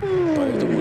Поэтому